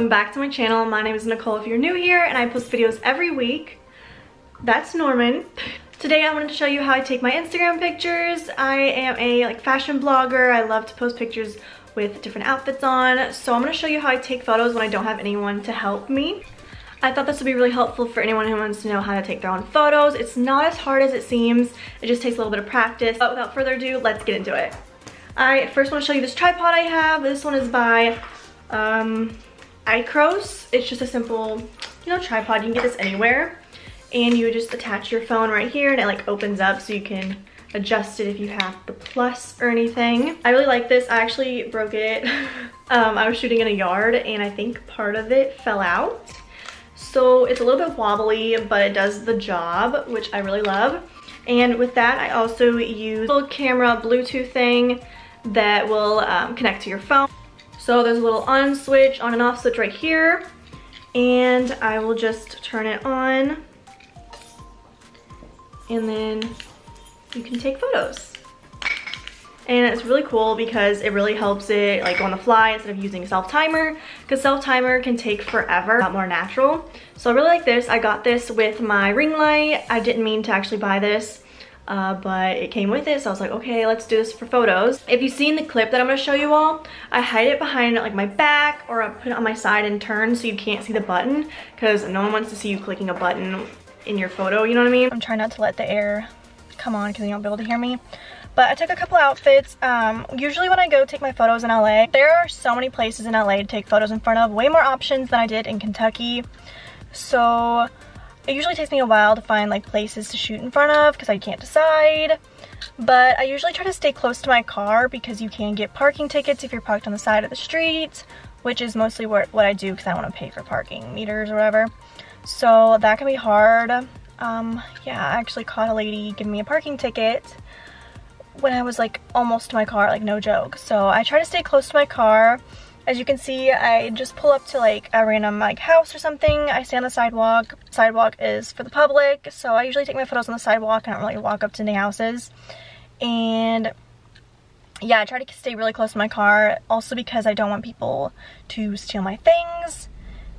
welcome back to my channel. My name is Nichole if you're new here and I post videos every week. That's Norman. Today I wanted to show you how I take my Instagram pictures. I am a like fashion blogger. I love to post pictures with different outfits on. So I'm to show you how I take photos when I don't have anyone to help me. I thought this would be really helpful for anyone who wants to know how to take their own photos. It's not as hard as it seems. It just takes a little bit of practice. But without further ado, let's get into it. I first want to show you this tripod I have. This one is by um, Icros. It's just a simple, you know, tripod. You can get this anywhere. And you just attach your phone right here and it like opens up so you can adjust it if you have the plus or anything. I really like this. I actually broke it. um, I was shooting in a yard and I think part of it fell out. So it's a little bit wobbly, but it does the job, which I really love. And with that, I also use a little camera Bluetooth thing that will um, connect to your phone. So there's a little on switch, on and off switch right here. And I will just turn it on. And then you can take photos. And it's really cool because it really helps it like on the fly instead of using self-timer because self-timer can take forever, a lot more natural. So I really like this. I got this with my ring light. I didn't mean to actually buy this uh, but it came with it so I was like okay let's do this for photos if you've seen the clip that I'm gonna show you all I hide it behind like my back or I put it on my side and turn so you can't see the button because no one wants to see you clicking a button in your photo you know what I mean I'm trying not to let the air come on because you won't be able to hear me but I took a couple outfits. Um, usually when I go take my photos in LA, there are so many places in LA to take photos in front of, way more options than I did in Kentucky. So it usually takes me a while to find like places to shoot in front of because I can't decide. But I usually try to stay close to my car because you can get parking tickets if you're parked on the side of the street, which is mostly what, what I do because I don't want to pay for parking meters or whatever. So that can be hard. Um, yeah, I actually caught a lady giving me a parking ticket when I was like almost to my car, like no joke. So I try to stay close to my car as you can see, I just pull up to like a random like house or something. I stay on the sidewalk. Sidewalk is for the public, so I usually take my photos on the sidewalk. I don't really walk up to any houses. And yeah, I try to stay really close to my car, also because I don't want people to steal my things.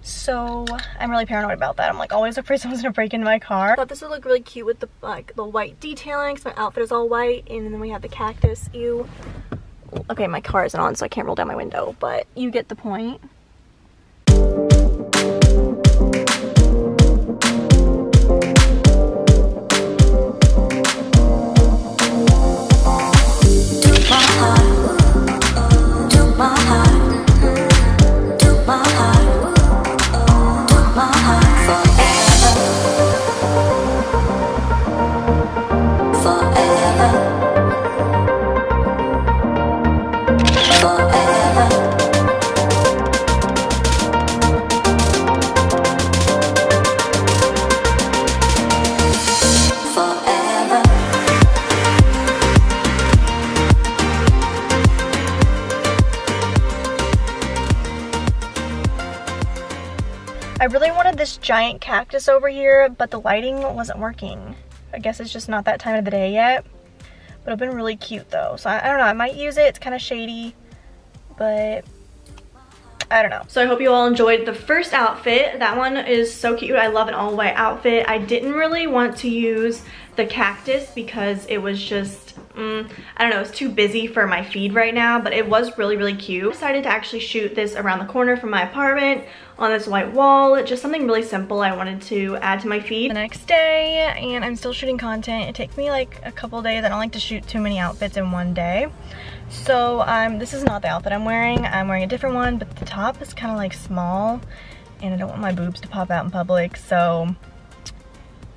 So I'm really paranoid about that. I'm like always afraid someone's gonna break into my car. I thought this would look really cute with the like the white detailing because my outfit is all white and then we have the cactus. Ew okay, my car isn't on, so I can't roll down my window, but you get the point. I really wanted this giant cactus over here, but the lighting wasn't working. I guess it's just not that time of the day yet. But it's been really cute though. So I, I don't know, I might use it. It's kind of shady, but I don't know. So I hope you all enjoyed the first outfit. That one is so cute. I love an all white outfit. I didn't really want to use the cactus because it was just, mm, I don't know, it's too busy for my feed right now, but it was really, really cute. I decided to actually shoot this around the corner from my apartment on this white wall. Just something really simple I wanted to add to my feed. The next day, and I'm still shooting content. It takes me like a couple days. I don't like to shoot too many outfits in one day. So um, this is not the outfit I'm wearing. I'm wearing a different one, but the top is kind of like small and I don't want my boobs to pop out in public. So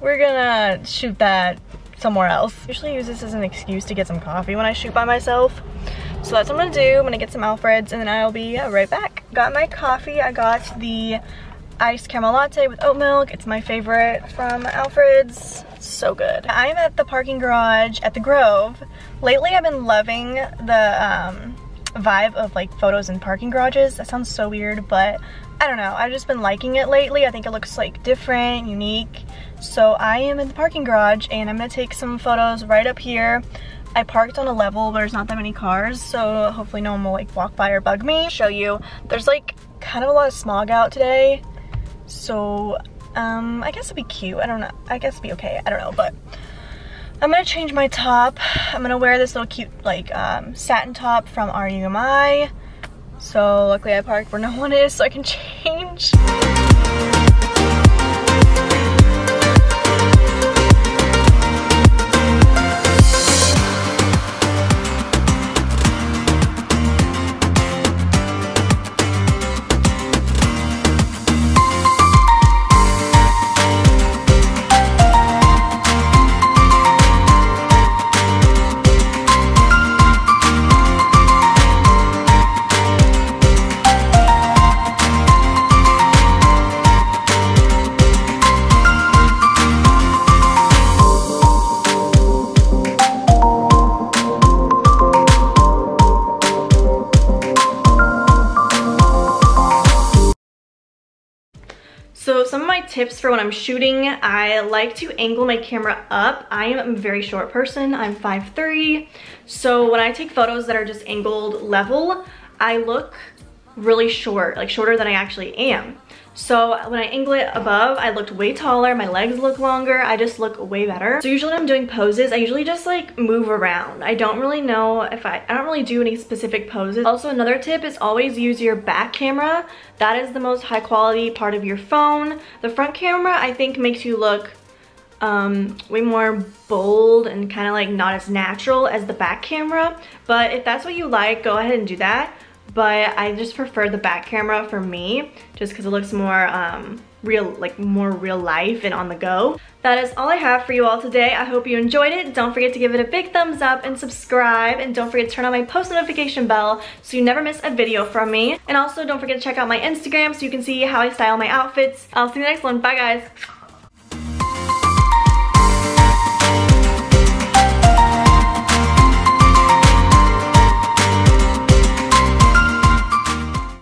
we're gonna shoot that somewhere else. I usually use this as an excuse to get some coffee when I shoot by myself. So that's what I'm gonna do. I'm gonna get some Alfreds and then I'll be right back. Got my coffee. I got the iced caramel latte with oat milk. It's my favorite from Alfred's. so good. I'm at the parking garage at the Grove. Lately I've been loving the um, vibe of like photos in parking garages. That sounds so weird, but I don't know. I've just been liking it lately. I think it looks like different, unique. So I am in the parking garage and I'm gonna take some photos right up here I parked on a level where there's not that many cars, so hopefully no one will like walk by or bug me. Show you, there's like kind of a lot of smog out today, so um, I guess it'd be cute. I don't know. I guess it'd be okay. I don't know, but I'm gonna change my top. I'm gonna wear this little cute like um, satin top from RUMI. So luckily I parked where no one is so I can change. So some of my tips for when I'm shooting, I like to angle my camera up. I am a very short person, I'm 5'3", so when I take photos that are just angled level, I look really short, like shorter than I actually am. So when I angle it above, I looked way taller, my legs look longer, I just look way better. So usually when I'm doing poses, I usually just like move around. I don't really know if I, I don't really do any specific poses. Also another tip is always use your back camera. That is the most high quality part of your phone. The front camera I think makes you look um, way more bold and kind of like not as natural as the back camera. But if that's what you like, go ahead and do that but I just prefer the back camera for me just because it looks more um, real, like more real life and on the go. That is all I have for you all today. I hope you enjoyed it. Don't forget to give it a big thumbs up and subscribe and don't forget to turn on my post notification bell so you never miss a video from me. And also don't forget to check out my Instagram so you can see how I style my outfits. I'll see you next one. Bye guys.